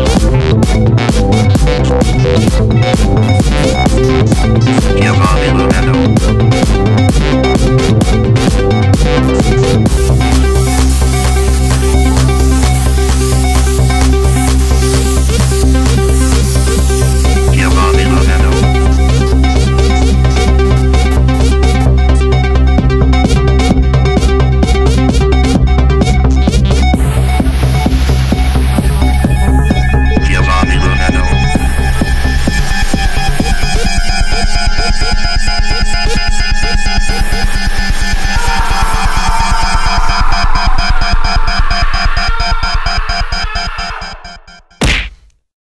I'm sorry. Música